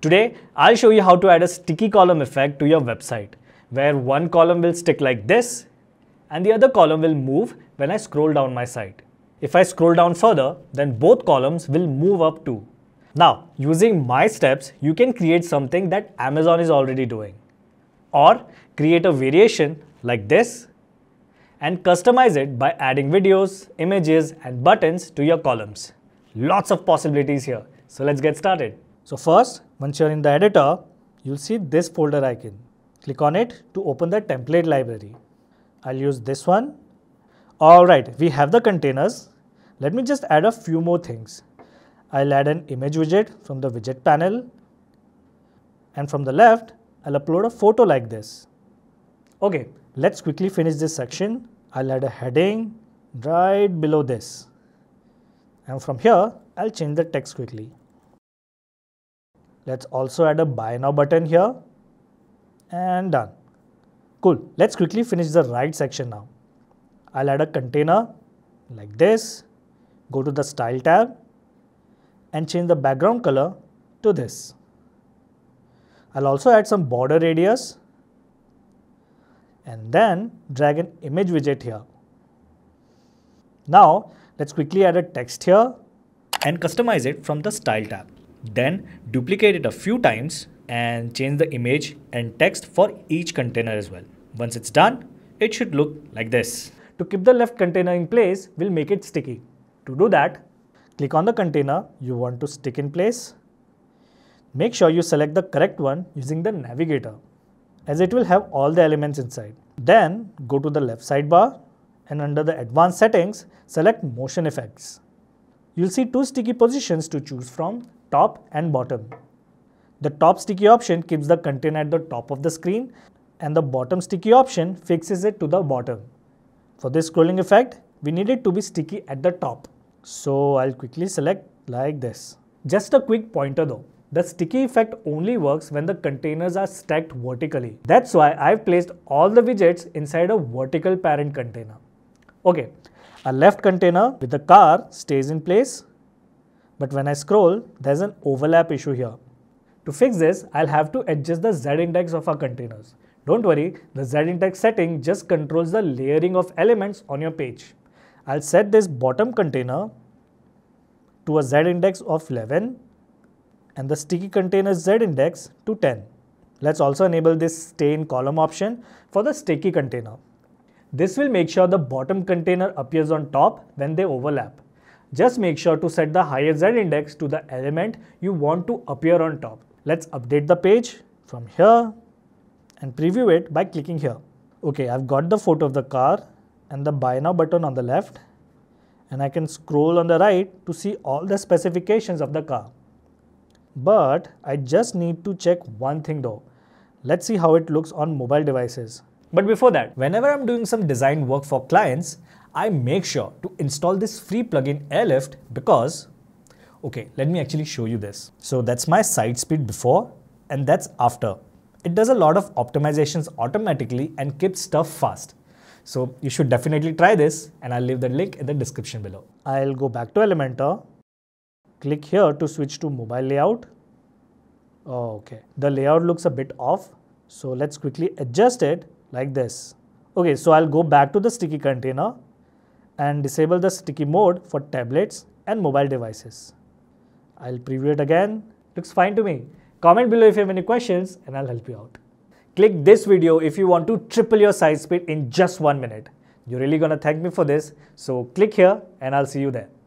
Today, I'll show you how to add a sticky column effect to your website, where one column will stick like this and the other column will move when I scroll down my site. If I scroll down further, then both columns will move up too. Now, using my steps, you can create something that Amazon is already doing. Or create a variation like this and customize it by adding videos, images and buttons to your columns. Lots of possibilities here. So let's get started. So first, once you're in the editor, you'll see this folder icon. Click on it to open the template library. I'll use this one. Alright, we have the containers. Let me just add a few more things. I'll add an image widget from the widget panel. And from the left, I'll upload a photo like this. Okay, let's quickly finish this section. I'll add a heading right below this. And from here, I'll change the text quickly. Let's also add a buy now button here and done. Cool. Let's quickly finish the right section now. I'll add a container like this, go to the style tab and change the background color to this. I'll also add some border radius and then drag an image widget here. Now let's quickly add a text here and customize it from the style tab. Then duplicate it a few times and change the image and text for each container as well. Once it's done, it should look like this. To keep the left container in place, we'll make it sticky. To do that, click on the container you want to stick in place. Make sure you select the correct one using the navigator as it will have all the elements inside. Then go to the left sidebar and under the advanced settings, select motion effects. You'll see two sticky positions to choose from, top and bottom. The top sticky option keeps the container at the top of the screen and the bottom sticky option fixes it to the bottom. For this scrolling effect, we need it to be sticky at the top. So I'll quickly select like this. Just a quick pointer though. The sticky effect only works when the containers are stacked vertically. That's why I've placed all the widgets inside a vertical parent container. Okay, a left container with the car stays in place, but when I scroll, there's an overlap issue here. To fix this, I'll have to adjust the z-index of our containers. Don't worry, the z-index setting just controls the layering of elements on your page. I'll set this bottom container to a z-index of 11 and the sticky container z-index to 10. Let's also enable this stay in column option for the sticky container. This will make sure the bottom container appears on top when they overlap. Just make sure to set the higher z-index to the element you want to appear on top. Let's update the page from here and preview it by clicking here. Okay, I've got the photo of the car and the buy now button on the left and I can scroll on the right to see all the specifications of the car. But I just need to check one thing though. Let's see how it looks on mobile devices. But before that, whenever I'm doing some design work for clients, I make sure to install this free plugin Airlift because, okay, let me actually show you this. So that's my site speed before and that's after. It does a lot of optimizations automatically and keeps stuff fast. So you should definitely try this and I'll leave the link in the description below. I'll go back to Elementor Click here to switch to mobile layout. Oh, okay, the layout looks a bit off. So let's quickly adjust it like this. Okay, so I'll go back to the sticky container and disable the sticky mode for tablets and mobile devices. I'll preview it again. Looks fine to me. Comment below if you have any questions and I'll help you out. Click this video if you want to triple your site speed in just one minute. You're really gonna thank me for this. So click here and I'll see you there.